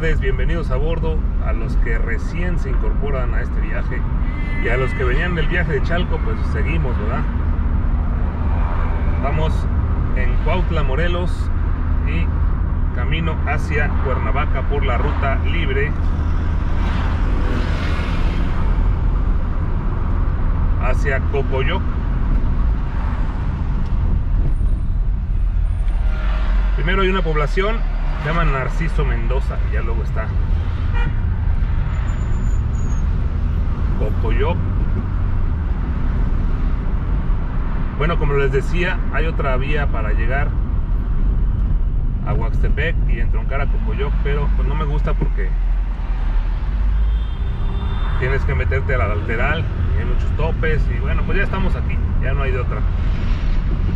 bienvenidos a bordo, a los que recién se incorporan a este viaje y a los que venían del viaje de Chalco, pues seguimos, ¿verdad? Vamos en Cuautla, Morelos y camino hacia Cuernavaca por la ruta libre hacia Cocoyoc. Primero hay una población, se llama Narciso Mendoza, ya luego está Cocoyoc. Bueno, como les decía, hay otra vía para llegar a Huaxtepec y entroncar a Cocoyoc, pero pues no me gusta porque tienes que meterte a la lateral y hay muchos topes y bueno, pues ya estamos aquí, ya no hay de otra.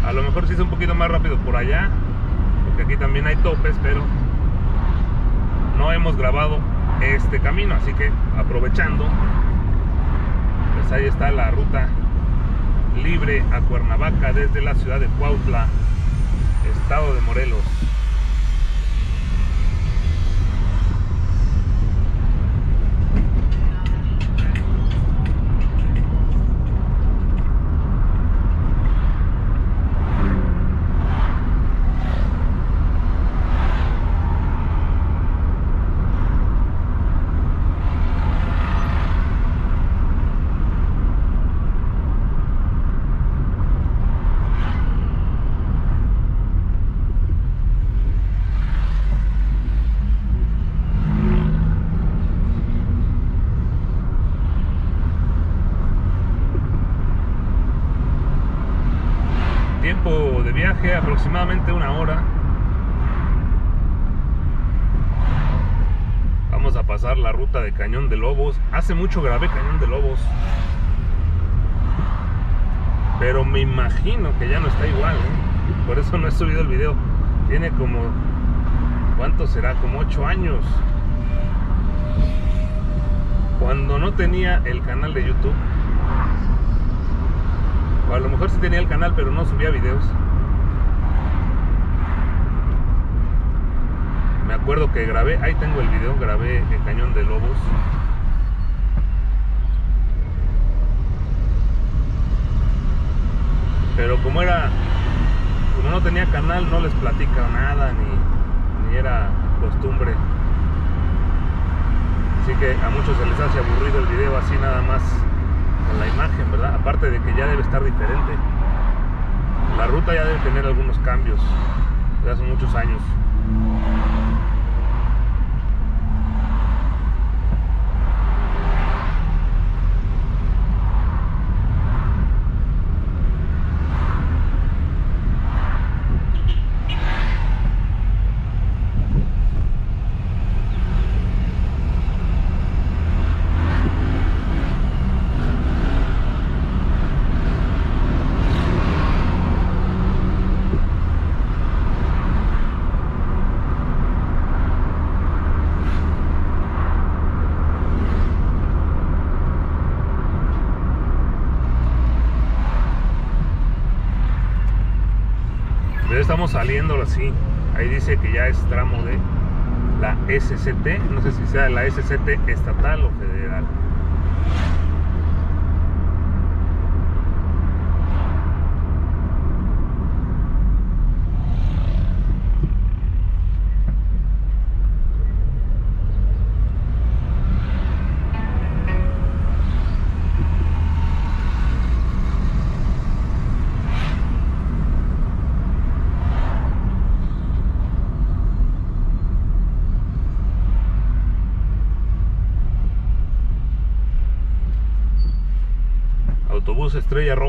A lo mejor sí es un poquito más rápido por allá, porque aquí también hay topes, pero no hemos grabado este camino, así que aprovechando, pues ahí está la ruta libre a Cuernavaca desde la ciudad de Cuautla, estado de Morelos. Tiempo de viaje aproximadamente una hora. Vamos a pasar la ruta de Cañón de Lobos. Hace mucho grabé Cañón de Lobos. Pero me imagino que ya no está igual. ¿eh? Por eso no he subido el video. Tiene como... ¿Cuánto será? Como 8 años. Cuando no tenía el canal de YouTube. O a lo mejor sí tenía el canal, pero no subía videos. Me acuerdo que grabé, ahí tengo el video, grabé el Cañón de Lobos. Pero como era, como no tenía canal, no les platica nada, ni, ni era costumbre. Así que a muchos se les hace aburrido el video así nada más con la imagen, ¿verdad? Aparte de que ya debe estar diferente. La ruta ya debe tener algunos cambios. Ya son muchos años. Pero estamos saliendo así. Ahí dice que ya es tramo de la SCT. No sé si sea la SCT estatal o federal.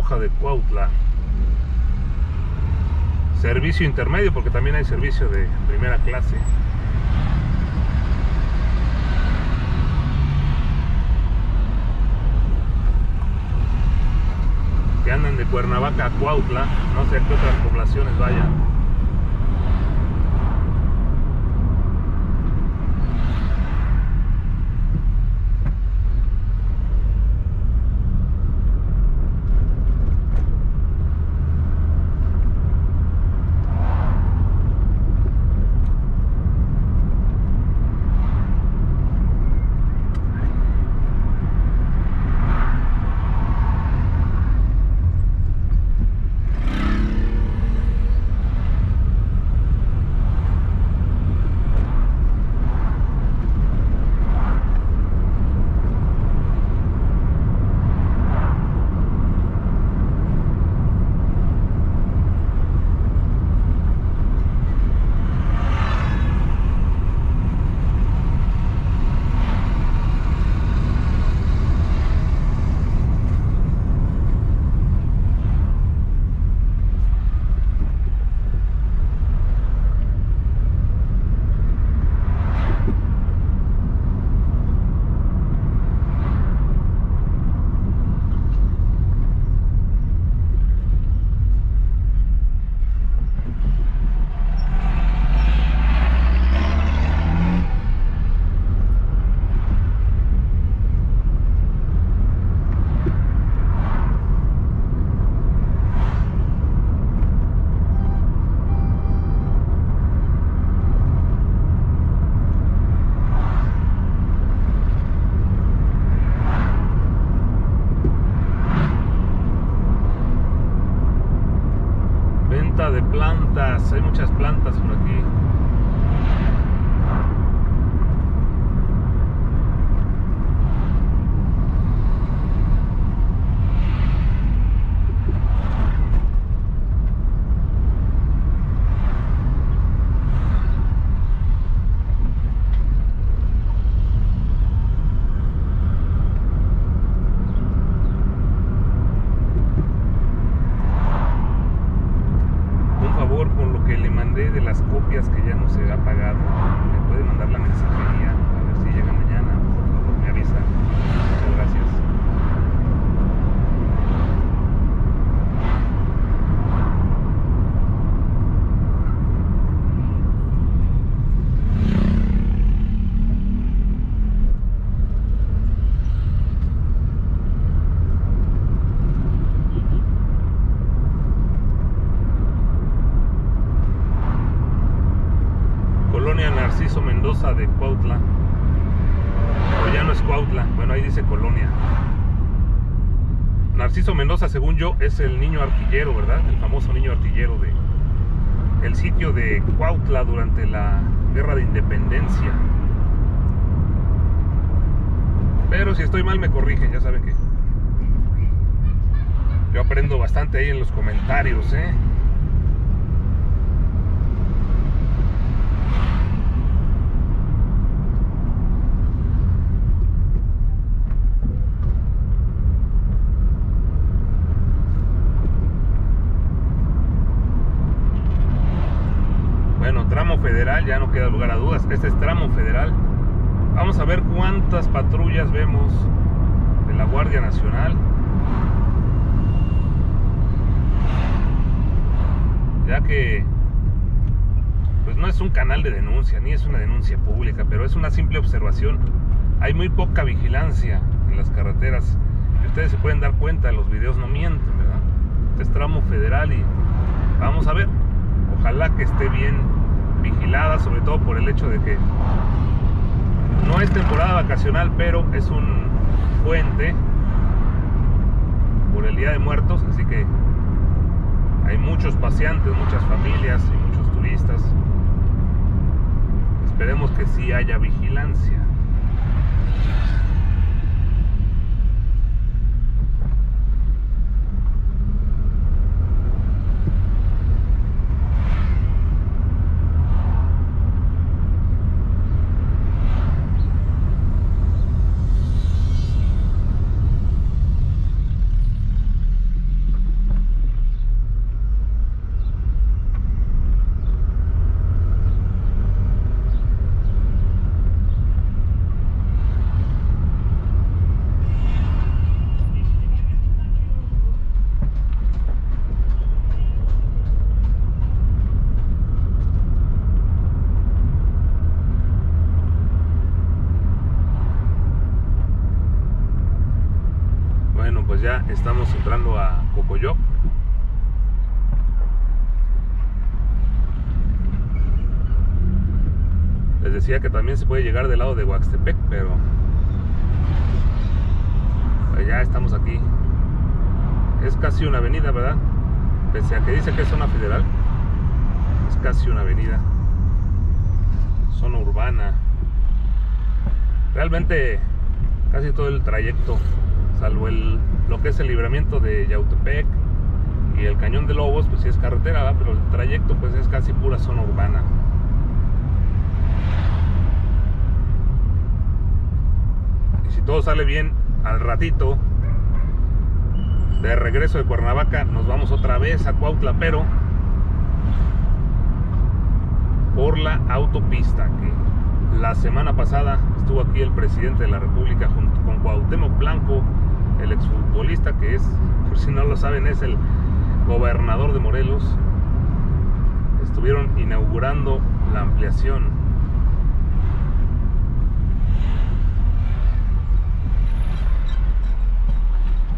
De Cuautla. Servicio intermedio, porque también hay servicio de primera clase. Que andan de Cuernavaca a Cuautla, no sé a qué otras poblaciones vayan. Es el niño artillero, ¿verdad? El famoso niño artillero de el sitio de Cuautla durante la Guerra de Independencia. Pero si estoy mal me corrigen, ya saben que yo aprendo bastante ahí en los comentarios, ¿eh? Bueno, tramo federal, ya no queda lugar a dudas. Este es tramo federal. Vamos a ver cuántas patrullas vemos de la Guardia Nacional. Ya que pues no es un canal de denuncia, ni es una denuncia pública, pero es una simple observación. Hay muy poca vigilancia en las carreteras. Y ustedes se pueden dar cuenta, los videos no mienten, ¿verdad? Este es tramo federal y vamos a ver. Ojalá que esté bien vigilada, sobre todo por el hecho de que no es temporada vacacional, pero es un puente por el Día de Muertos, así que hay muchos paseantes, muchas familias y muchos turistas. Esperemos que sí haya vigilancia. Bueno, pues estamos entrando a Cocoyoc. Les decía que también se puede llegar del lado de Huaxtepec, pero pues ya estamos aquí. Es casi una avenida, ¿verdad? Pese a que dice que es zona federal, es casi una avenida. Zona urbana. Realmente casi todo el trayecto, salvo el, lo que es el libramiento de Yautepec y el Cañón de Lobos, pues sí es carretera, ¿verdad? pero el trayecto pues es casi pura zona urbana. Y si todo sale bien, al ratito, de regreso de Cuernavaca, nos vamos otra vez a Cuautla, pero por la autopista que la semana pasada estuvo aquí el presidente de la República junto con Cuauhtémoc Blanco, el exfutbolista que es, por si no lo saben, es el gobernador de Morelos. Estuvieron inaugurando la ampliación.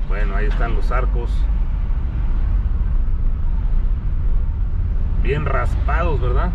Bueno, ahí están los arcos. Bien raspados, ¿verdad?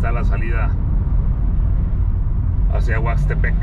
está la salida hacia Huastepec.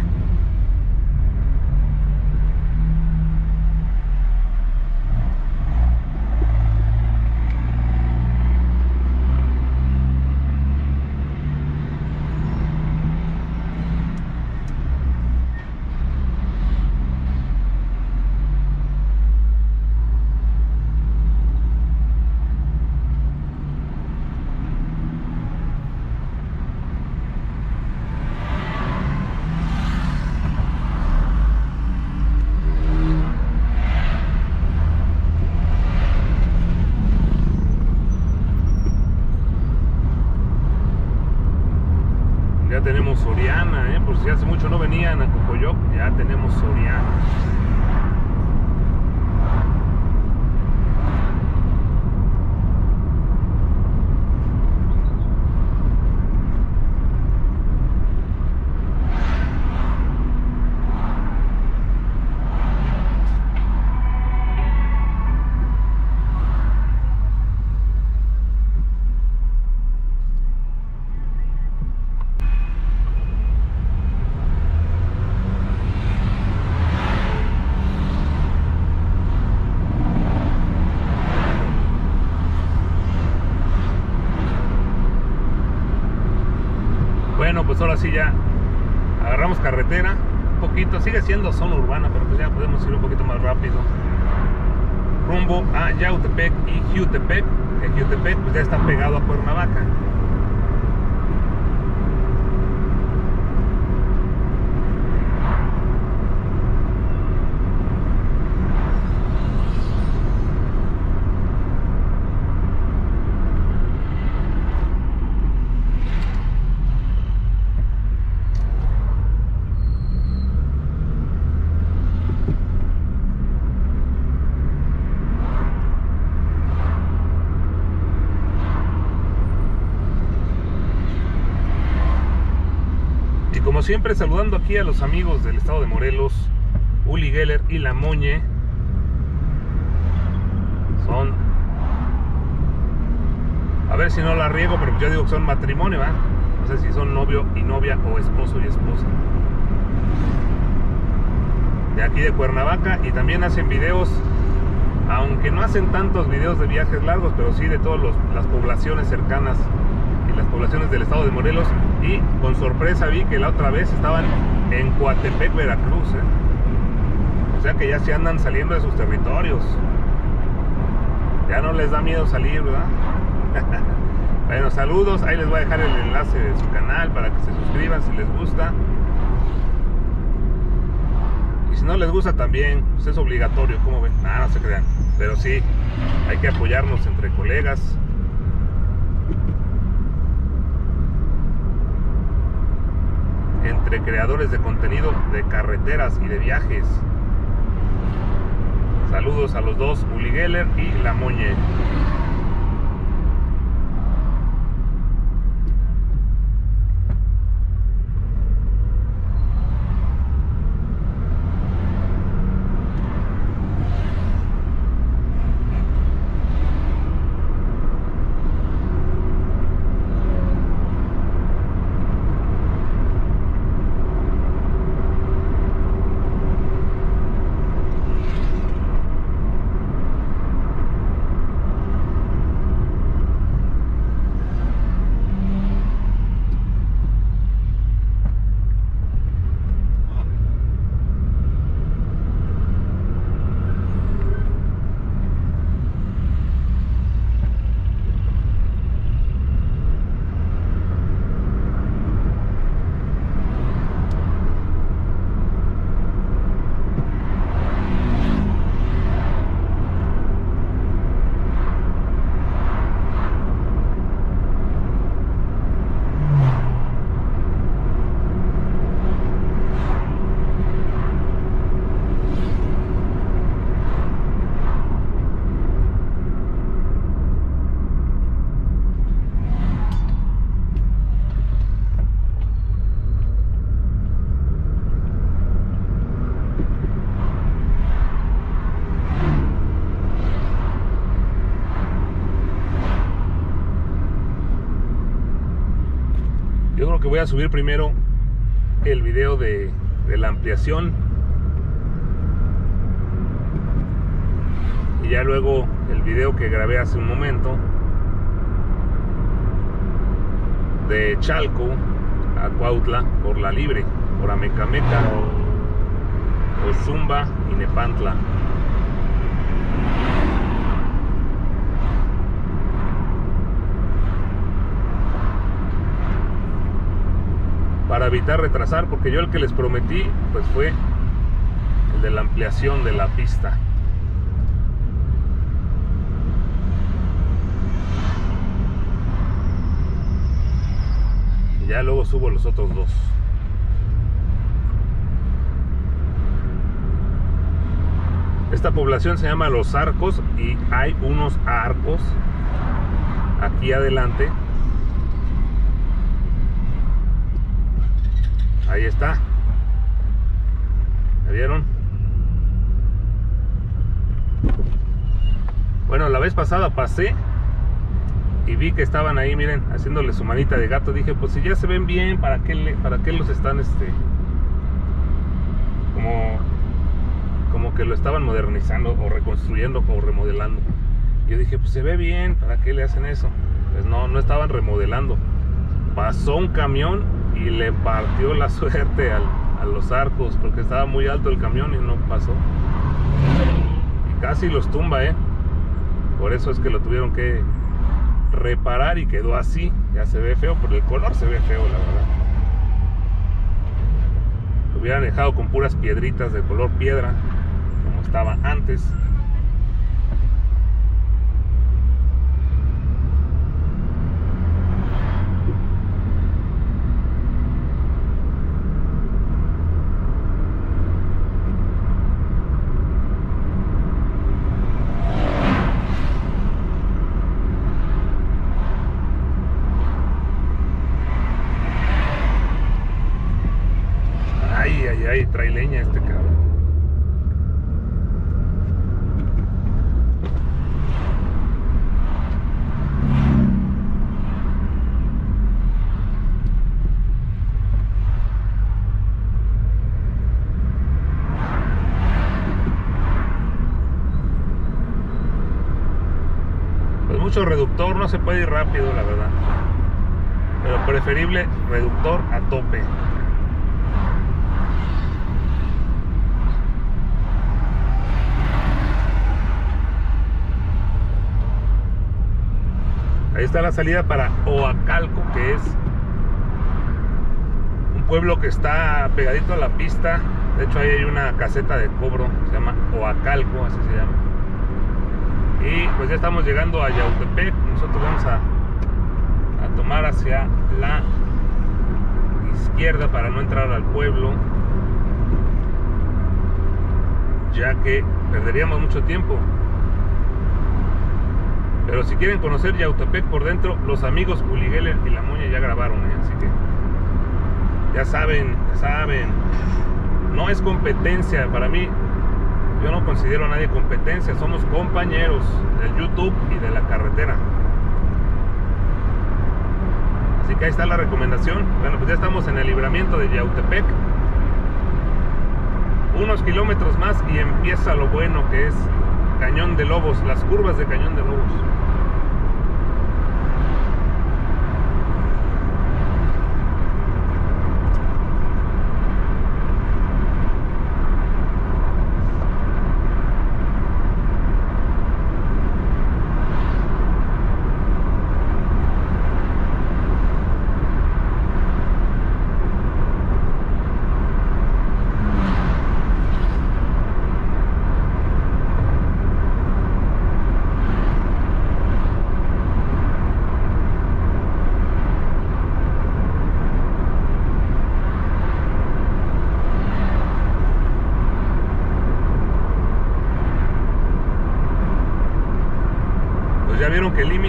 Ya tenemos Soriana, ¿eh? por si hace mucho no venían a Cocoyoc, ya tenemos Soriana. Bueno, pues ahora sí ya agarramos carretera un poquito, sigue siendo zona urbana, pero pues ya podemos ir un poquito más rápido. Rumbo a Yautepec y Jutepec, que Jutepec pues ya está pegado a Cuernavaca. Y como siempre, saludando aquí a los amigos del estado de Morelos, Uli Geller y La Moñe. Son. A ver si no la riego, pero yo digo que son matrimonio, ¿va? No sé si son novio y novia o esposo y esposa. De aquí de Cuernavaca y también hacen videos, aunque no hacen tantos videos de viajes largos, pero sí de todas las poblaciones cercanas y las poblaciones del estado de Morelos. Y con sorpresa vi que la otra vez estaban en Coatepec, Veracruz. ¿eh? O sea que ya se andan saliendo de sus territorios. Ya no les da miedo salir, ¿verdad? bueno, saludos. Ahí les voy a dejar el enlace de su canal para que se suscriban si les gusta. Y si no les gusta también, pues es obligatorio, como ven? Nada, no se crean. Pero sí, hay que apoyarnos entre colegas. Entre creadores de contenido de carreteras y de viajes. Saludos a los dos, Uli Geller y La. Voy a subir primero el video de, la ampliación y ya luego el video que grabé hace un momento de Chalco a Cuautla por la libre, por Amecameca, Zumba y Nepantla. Para evitar retrasar, porque yo el que les prometí, pues fue el de la ampliación de la pista. ya luego subo los otros dos. Esta población se llama Los Arcos y hay unos arcos aquí adelante. Ahí está. ¿Me vieron? Bueno, la vez pasada pasé y vi que estaban ahí, miren, haciéndole su manita de gato. Dije, pues si ya se ven bien, ¿para qué, le, para qué los están, este, como, como que lo estaban modernizando o reconstruyendo o remodelando? Yo dije, pues se ve bien, ¿para qué le hacen eso? Pues no, no estaban remodelando. Pasó un camión y le partió la suerte al, a los arcos porque estaba muy alto el camión y no pasó. Y casi los tumba, ¿eh? Por eso es que lo tuvieron que reparar y quedó así. Ya se ve feo, pero el color se ve feo, la verdad. Lo hubieran dejado con puras piedritas de color piedra, como estaba antes. trae leña este cabrón. Pues reductor, no se puede ir rápido, la verdad. Pero preferible reductor a tope. Ahí está la salida para Oacalco, que es un pueblo que está pegadito a la pista. De hecho, ahí hay una caseta de cobro, se llama Oacalco, así se llama. Y pues ya estamos llegando a Yautepec. Nosotros vamos a, a tomar hacia la izquierda para no entrar al pueblo, ya que perderíamos mucho tiempo. Pero si quieren conocer Yautepec por dentro, los amigos Uligueler y La Moña ya grabaron, ¿eh? así que ya saben, ya saben. No es competencia, para mí, yo no considero a nadie competencia, somos compañeros del YouTube y de la carretera. Así que ahí está la recomendación. Bueno, pues ya estamos en el libramiento de Yautepec. Unos kilómetros más y empieza lo bueno que es Cañón de Lobos, las curvas de Cañón de Lobos.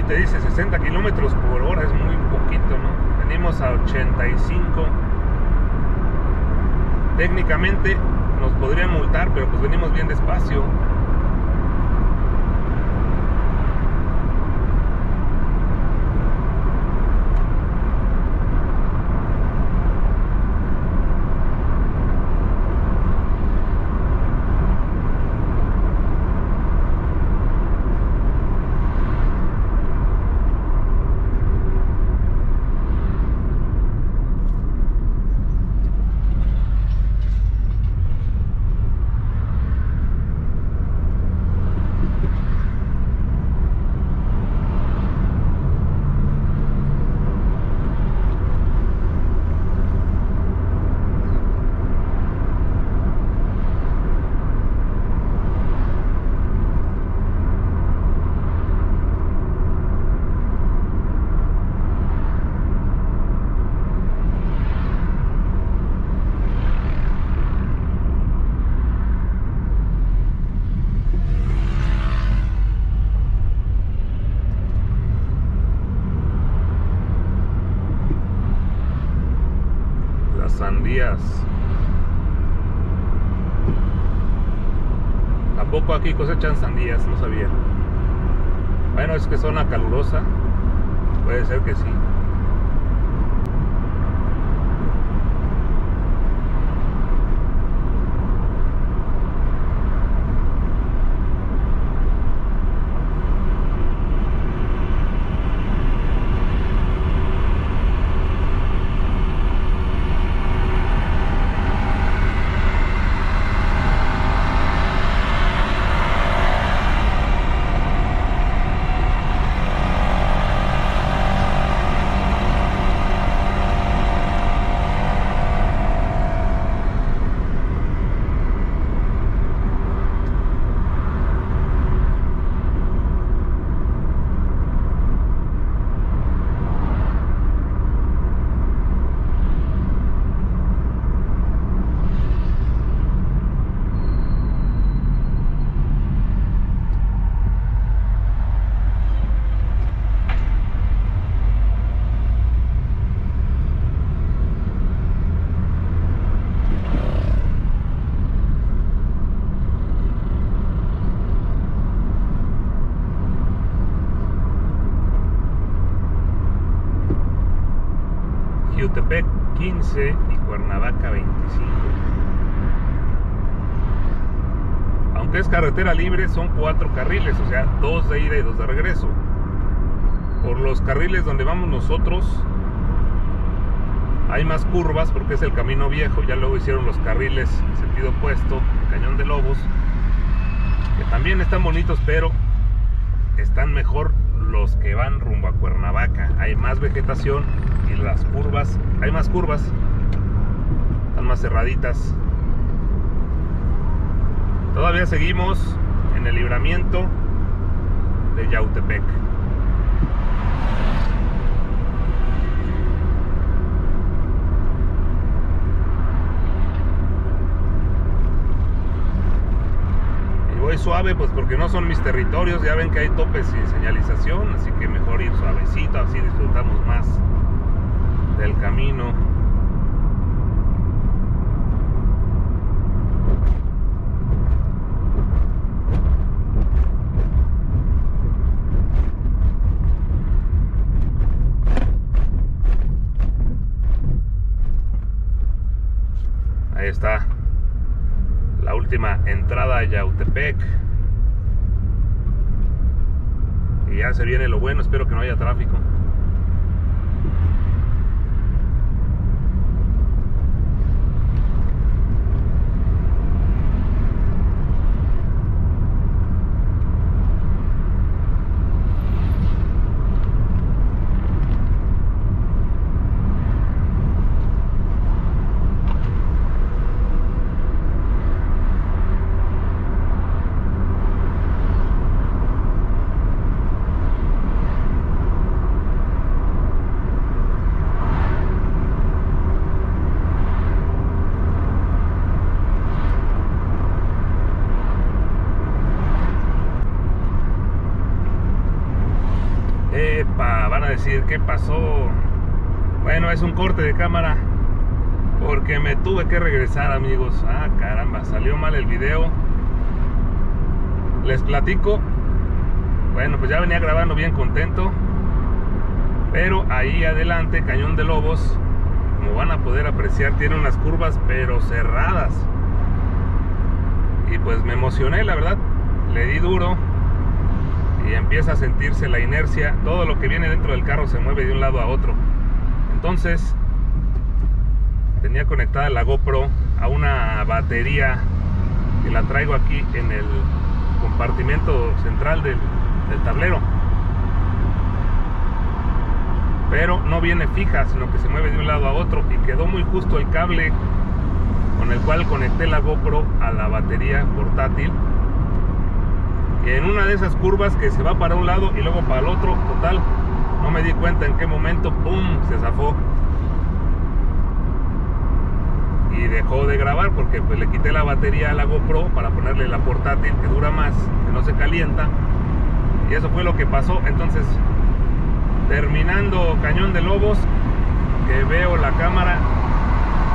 Límite dice 60 kilómetros por hora, es muy poquito, ¿no? Venimos a 85. Técnicamente nos podrían multar, pero pues venimos bien despacio. Tampoco aquí cosechan sandías? No sabía. Bueno, es que zona calurosa. Puede ser que sí. Jutepec 15 y Cuernavaca 25. Aunque es carretera libre, son cuatro carriles, o sea, dos de ida y dos de regreso. Por los carriles donde vamos nosotros, hay más curvas porque es el camino viejo. Ya luego hicieron los carriles en sentido opuesto, Cañón de Lobos, que también están bonitos, pero están mejor los que van rumbo a Cuernavaca. Hay más vegetación y las curvas, hay más curvas, están más cerraditas. Todavía seguimos en el libramiento de Yautepec. Voy suave pues porque no son mis territorios, ya ven que hay topes y señalización, así que mejor ir suavecito, así disfrutamos más del camino. Ahí está la última entrada a Yautepec. Y ya se viene lo bueno, espero que no haya tráfico. Epa, van a decir qué pasó. Bueno, es un corte de cámara porque me tuve que regresar, amigos. Ah, caramba, salió mal el video. Les platico. Bueno, pues ya venía grabando bien contento. Pero ahí adelante, Cañón de Lobos, como van a poder apreciar, tiene unas curvas pero cerradas. Y pues me emocioné, la verdad. Le di duro y empieza a sentirse la inercia. Todo lo que viene dentro del carro se mueve de un lado a otro. Entonces, tenía conectada la GoPro a una batería que la traigo aquí en el compartimento central del, del tablero. Pero no viene fija, sino que se mueve de un lado a otro y quedó muy justo el cable con el cual conecté la GoPro a la batería portátil en una de esas curvas que se va para un lado y luego para el otro, total, no me di cuenta en qué momento, ¡pum!, se zafó. Y dejó de grabar porque pues le quité la batería a la GoPro para ponerle la portátil que dura más, que no se calienta. Y eso fue lo que pasó. Entonces, terminando Cañón de Lobos, que veo la cámara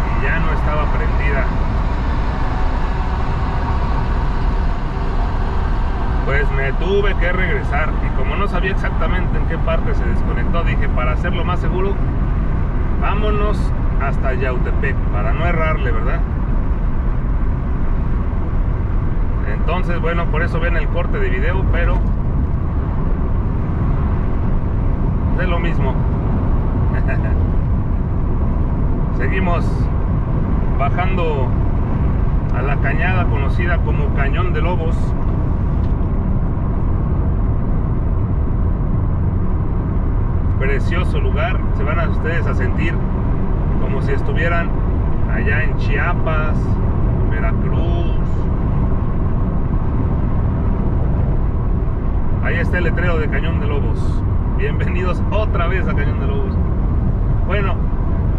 y ya no estaba prendida. Pues me tuve que regresar y como no sabía exactamente en qué parte se desconectó, dije para hacerlo más seguro, vámonos hasta Yautepec, para no errarle, ¿verdad? Entonces, bueno, por eso ven el corte de video, pero es lo mismo. Seguimos bajando a la cañada conocida como Cañón de Lobos. Precioso lugar, se van a ustedes a sentir como si estuvieran allá en Chiapas, Veracruz. Ahí está el letrero de Cañón de Lobos. Bienvenidos otra vez a Cañón de Lobos. Bueno,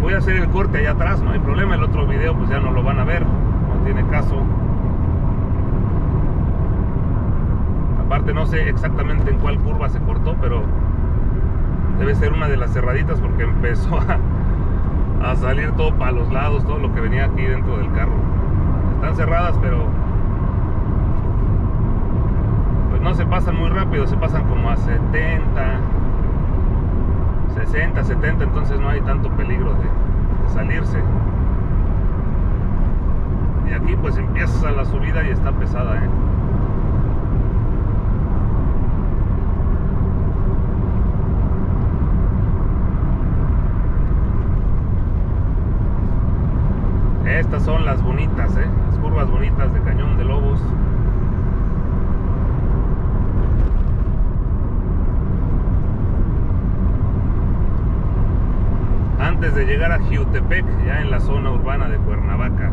voy a hacer el corte allá atrás, no hay problema. El otro video pues ya no lo van a ver, no tiene caso. Aparte no sé exactamente en cuál curva se cortó, pero debe ser una de las cerraditas porque empezó a, a salir todo para los lados, todo lo que venía aquí dentro del carro. Están cerradas, pero pues no se pasan muy rápido, se pasan como a 70, 60, 70, entonces no hay tanto peligro de, salirse. Y aquí pues empieza la subida y está pesada, ¿eh? Estas son las bonitas, ¿eh? Las curvas bonitas de Cañón de Lobos. Antes de llegar a Jiutepec, ya en la zona urbana de Cuernavaca.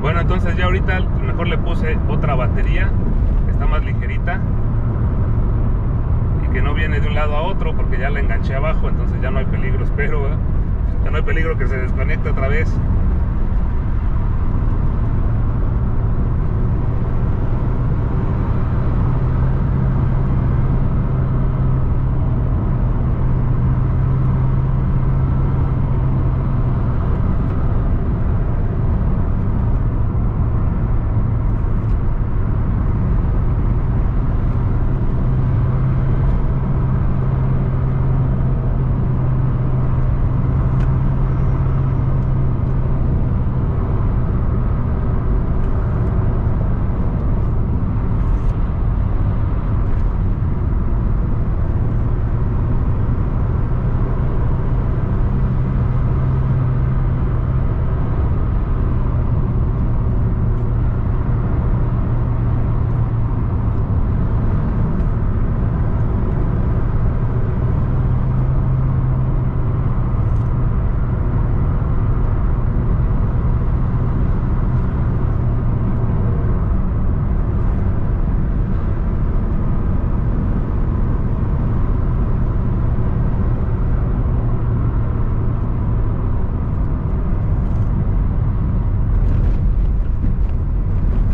Bueno, entonces ya ahorita mejor puse otra batería, está más ligerita y que no viene de un lado a otro porque ya la enganché abajo, entonces ya no hay peligro, espero, ya no hay peligro que se desconecte otra vez.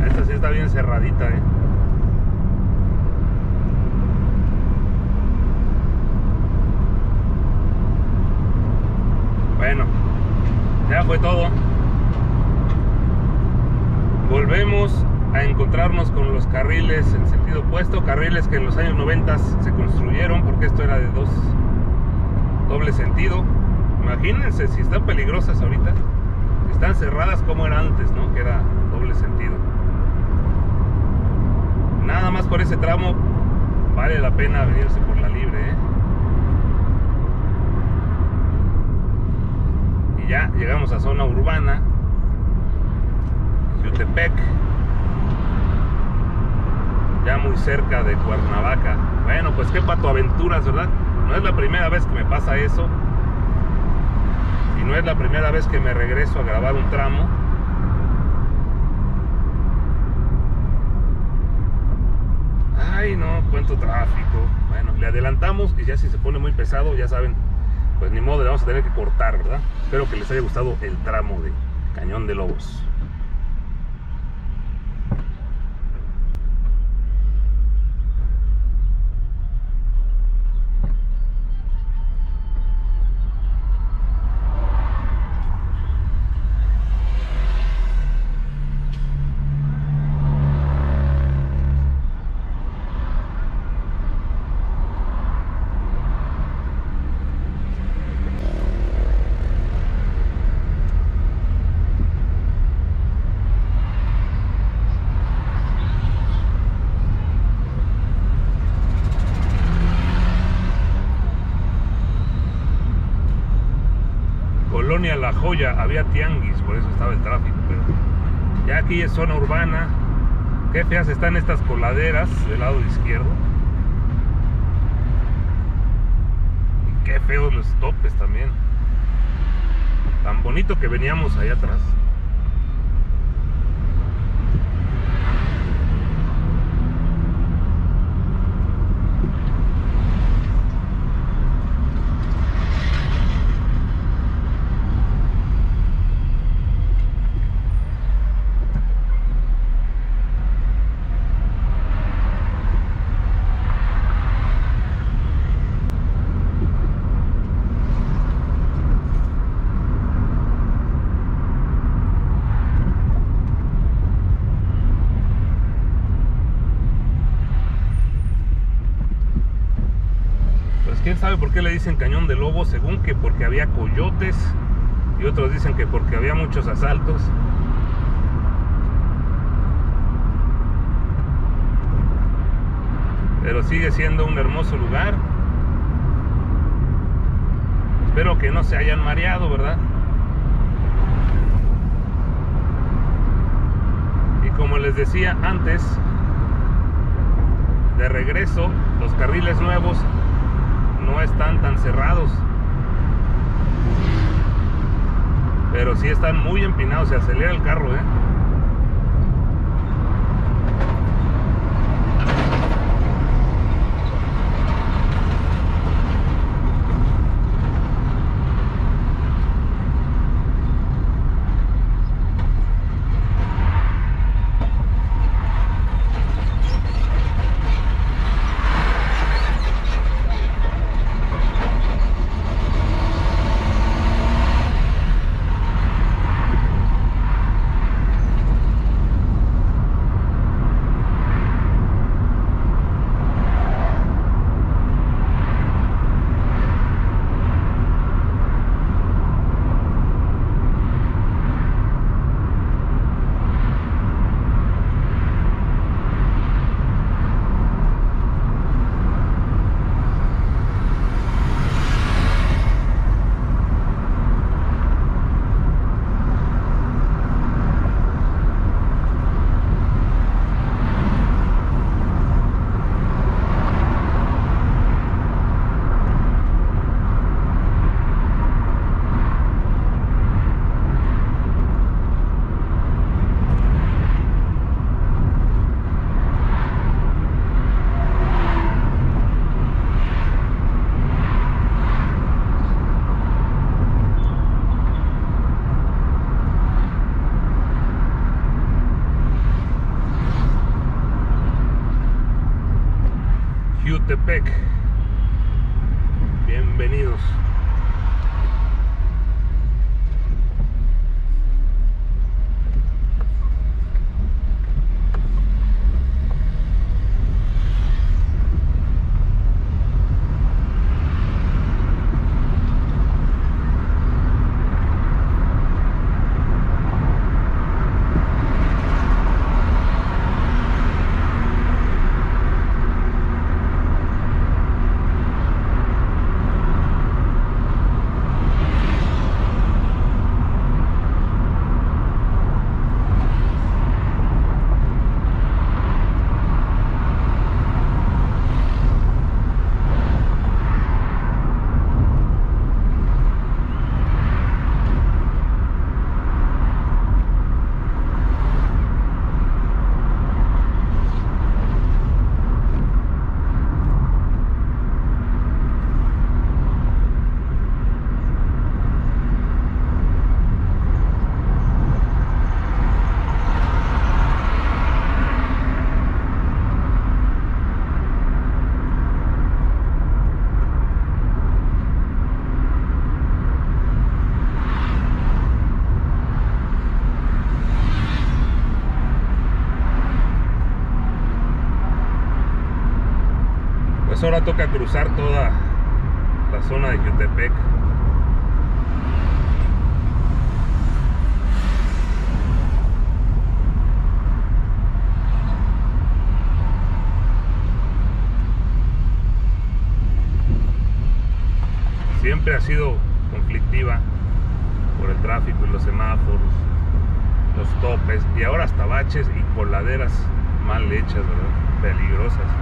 Esta sí está bien cerradita, ¿eh? Bueno, ya fue todo. Volvemos a encontrarnos con los carriles en sentido opuesto, carriles que en los años 90 se construyeron porque esto era de dos doble sentido. Imagínense si están peligrosas ahorita, están cerradas como era antes, ¿no? Que era doble sentido. Nada más por ese tramo vale la pena venirse por la libre, ¿eh? Y ya llegamos a zona urbana, Jutepec, ya muy cerca de Cuernavaca. Bueno, pues qué pato aventuras, ¿verdad? No es la primera vez que me pasa eso. Y no es la primera vez que me regreso a grabar un tramo. ay no, cuánto tráfico. Bueno, le adelantamos y ya si se pone muy pesado, ya saben, pues ni modo, le vamos a tener que cortar, ¿verdad? Espero que les haya gustado el tramo de Cañón de Lobos. La Joya había tianguis, por eso estaba el tráfico, pero ya aquí es zona urbana. Qué feas están estas coladeras del lado izquierdo. Y qué feos los topes también. Tan bonito que veníamos allá atrás. Por qué le dicen cañón de lobo, según que porque había coyotes y otros dicen que porque había muchos asaltos. Pero sigue siendo un hermoso lugar. Espero que no se hayan mareado, ¿verdad? Y como les decía antes, de regreso, los carriles nuevos no están tan cerrados. Pero sí están muy empinados, se acelera el carro, ¿eh? Ahora toca cruzar toda la zona de Jutepec. Siempre ha sido conflictiva por el tráfico y los semáforos, los topes y ahora hasta baches y coladeras mal hechas. Peligrosas.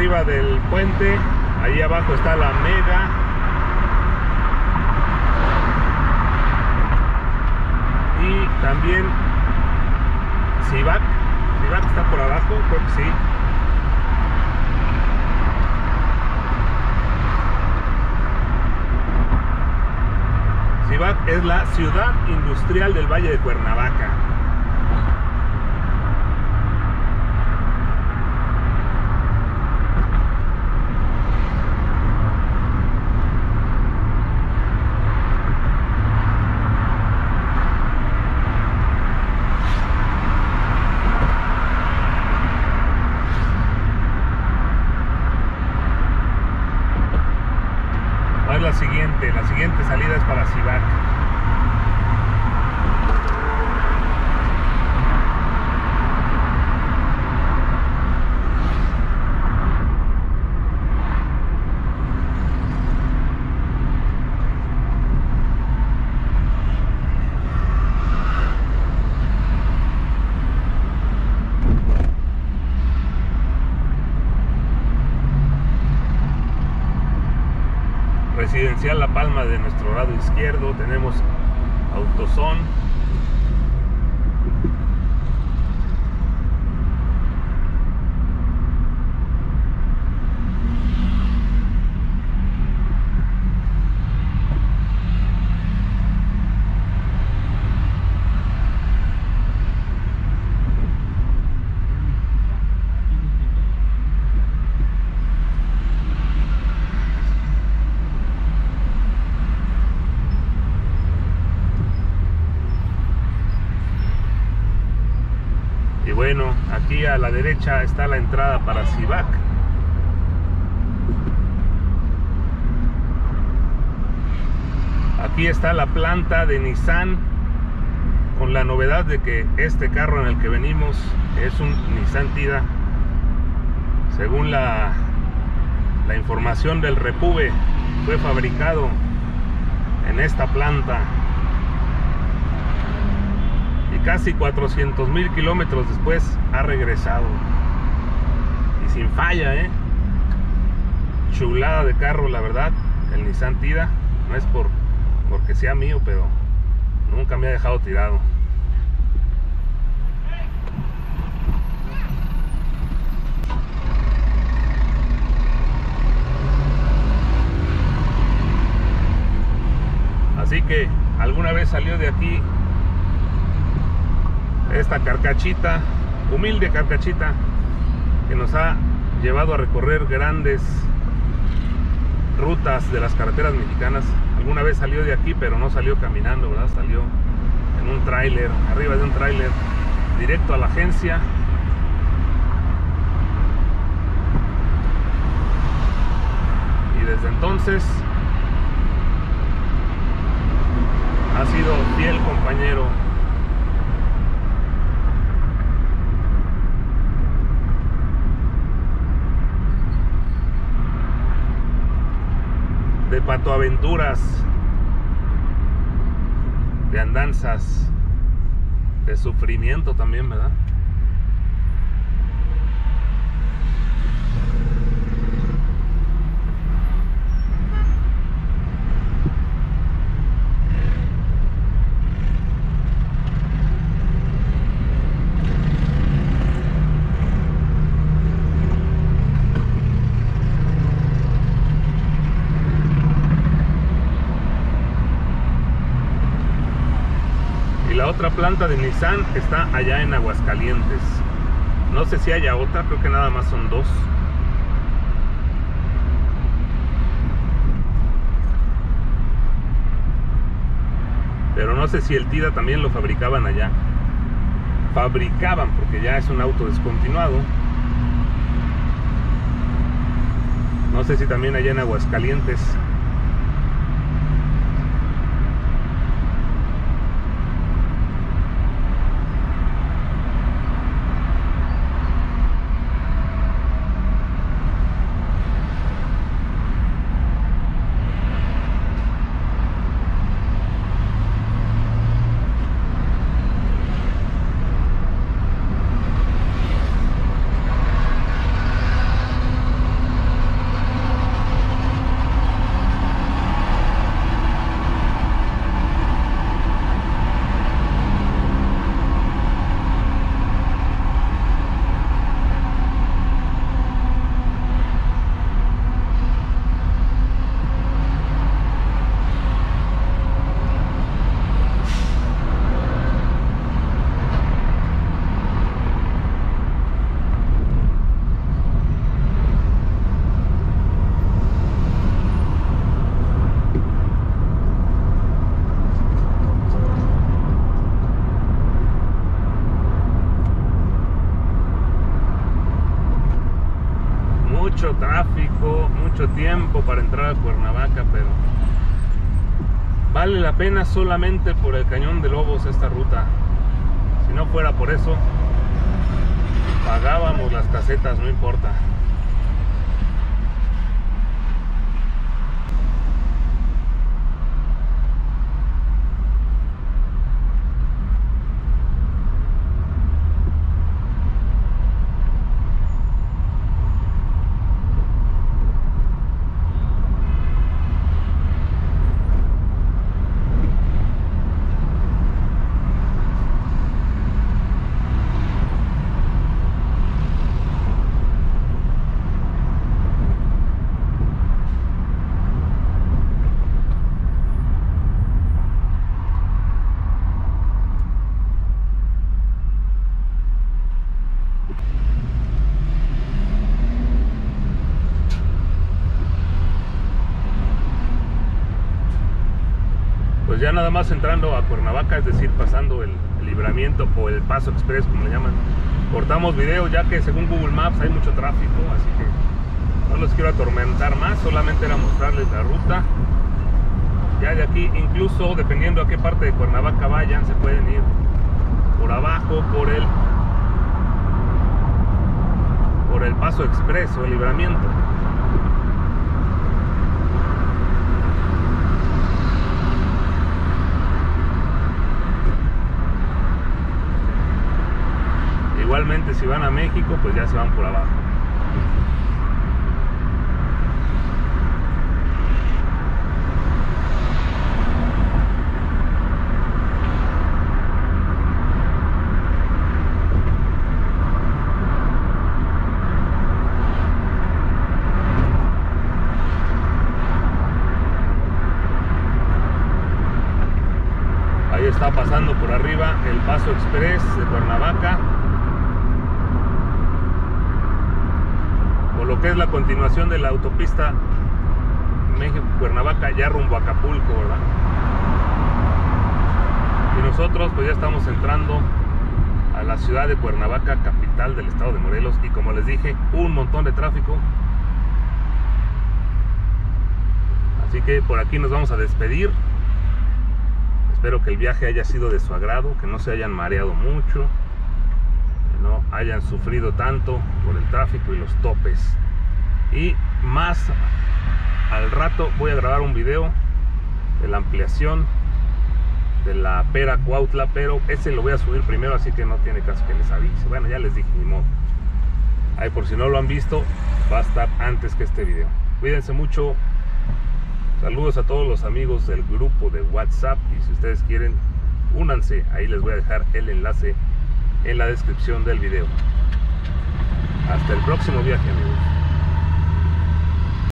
Arriba del puente. Ahí abajo está la Mega. Y también Civac. Civac está por abajo, creo que sí. Civac es la ciudad industrial del Valle de Cuernavaca. ¿Cuál es la siguiente? La siguiente salida es para Civac. La Palma de nuestro lado izquierdo tenemos Autozón. Y bueno, aquí a la derecha está la entrada para Civac. Aquí está la planta de Nissan con la novedad de que este carro en el que venimos es un Nissan Tida. Según la, la información del Repube, fue fabricado en esta planta casi 400 mil kilómetros después ha regresado. Y sin falla ¿eh? chulada de carro la verdad. El Nissan Tida no es por porque sea mío pero nunca me ha dejado tirado. Así que alguna vez salió de aquí esta carcachita humilde carcachita que nos ha llevado a recorrer grandes rutas de las carreteras mexicanas. Alguna vez salió de aquí pero no salió caminando verdad salió en un tráiler arriba de un tráiler directo a la agencia. Y desde entonces ha sido fiel compañero de patoaventuras, de andanzas, de sufrimiento también, ¿verdad? Y la planta de Nissan está allá en Aguascalientes. No sé si haya otra, creo que nada más son dos. Pero no sé si el Tida también lo fabricaban allá. Fabricaban, porque ya es un auto descontinuado. No sé si también allá en Aguascalientes. mucho tráfico, mucho tiempo para entrar a Cuernavaca, pero pena solamente por el cañón de lobos esta ruta. Si no fuera por eso, pagábamos las casetas, no importa. Nada más entrando a Cuernavaca, es decir, pasando el, el libramiento o el paso express, como le llaman, cortamos video ya que según Google Maps hay mucho tráfico, así que no los quiero atormentar más, solamente era mostrarles la ruta. Ya de aquí, incluso dependiendo a qué parte de Cuernavaca vayan, se pueden ir por abajo, por el por el paso expreso, el libramiento. Igualmente si van a México, pues ya se van por abajo. Ahí está pasando por arriba el Paso Express de Cuernavaca. O que es la continuación de la autopista México-Cuernavaca ya rumbo a Acapulco, ¿verdad? Y nosotros pues ya estamos entrando a la ciudad de Cuernavaca, capital del estado de Morelos. Y como les dije, un montón de tráfico. Así que por aquí nos vamos a despedir. Espero que el viaje haya sido de su agrado, que no se hayan mareado mucho, que no hayan sufrido tanto por el tráfico y los topes. Y más al rato voy a grabar un video de la ampliación de la Pera Cuautla, pero ese lo voy a subir primero, así que no tiene caso que les avise. Bueno, ya les dije, ni modo. Ahí por si no lo han visto, va a estar antes que este video. Cuídense mucho, Saludos a todos los amigos del grupo de WhatsApp y si ustedes quieren, únanse. Ahí les voy a dejar el enlace en la descripción del video. Hasta el próximo viaje, amigos.